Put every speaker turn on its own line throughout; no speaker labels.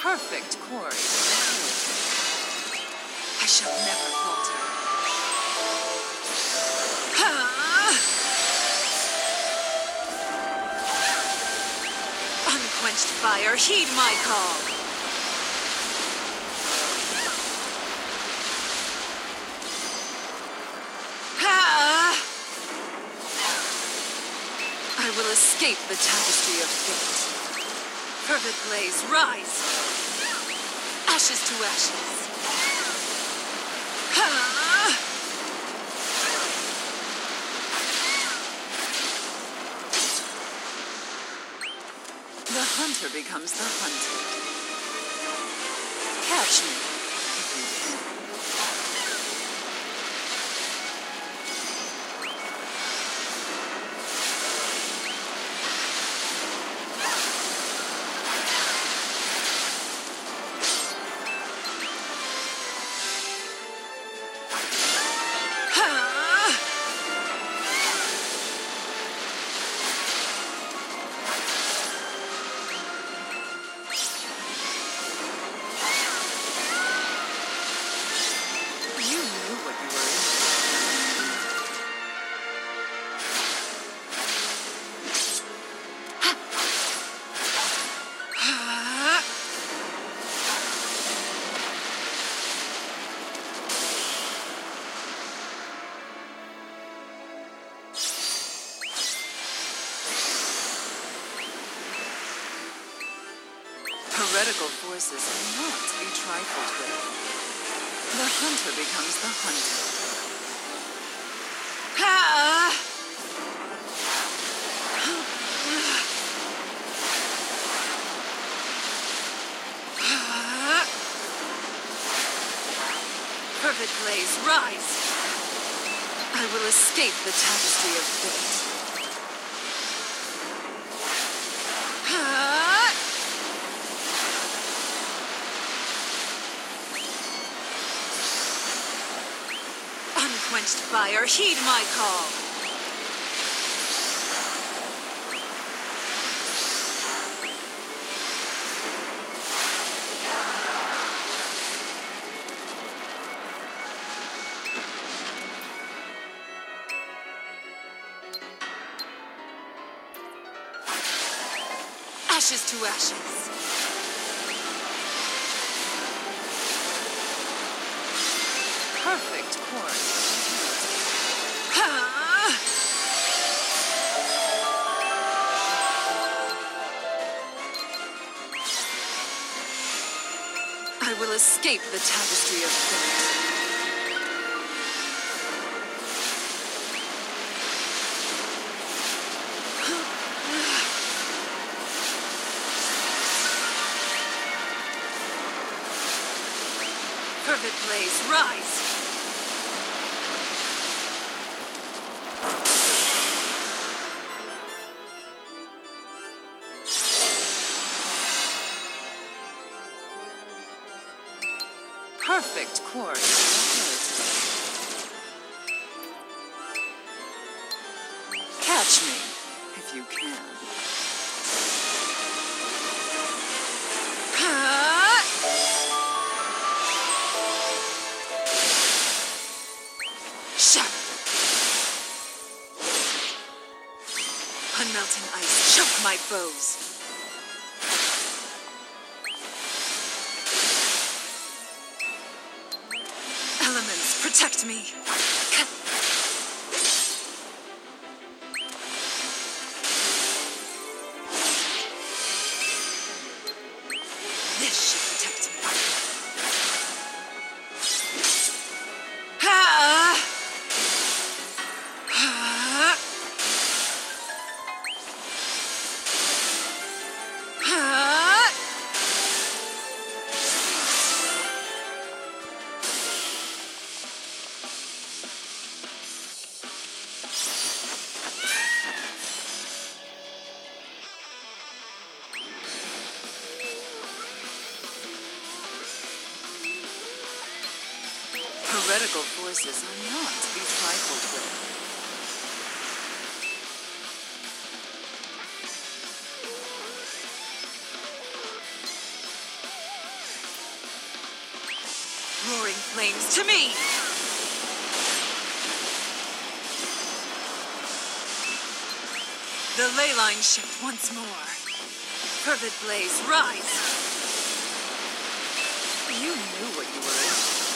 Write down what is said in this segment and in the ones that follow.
Perfect course. I shall never falter. Unquenched fire, heed my call. I will escape the tapestry of fate. Perfect blaze, rise! Ashes to ashes. The hunter becomes the hunted. Heretical forces not be trifled with. The hunter becomes the hunted. Perfect blaze, rise! I will escape the tapestry of fate. Ha! Unquenched fire, heed my call. Ashes to ashes. Perfect. Ha! I will escape the tapestry of fate. Perfect blaze, rise! Perfect course. Catch me if you can. Shut! Unmelting ice, choke my foes. Protect me. Forces are not to be trifled with. Roaring flames to me! The ley line shift once more. Perfect blaze, rise! You knew what you were in.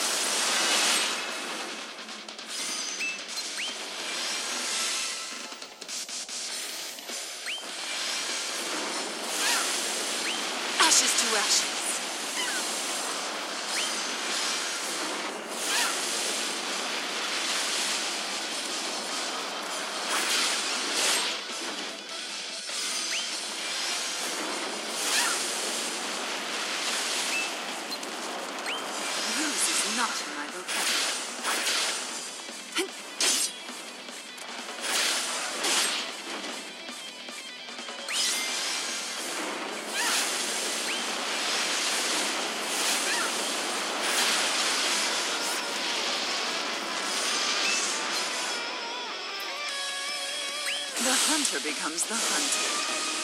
Hunter becomes the hunted.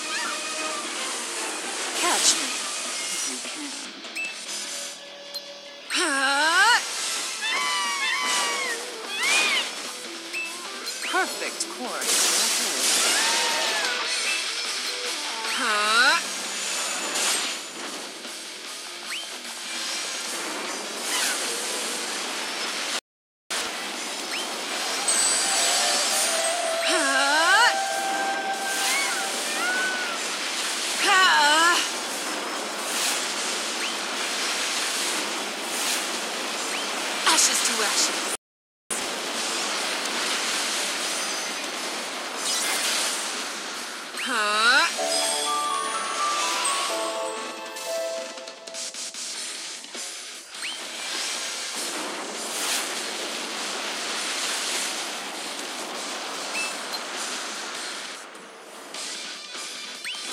Huh?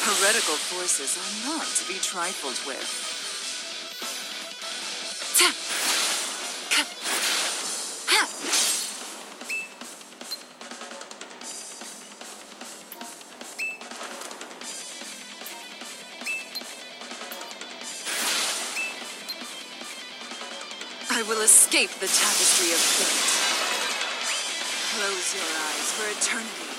Heretical forces are not to be trifled with. I will escape the tapestry of fate. Close your eyes for eternity.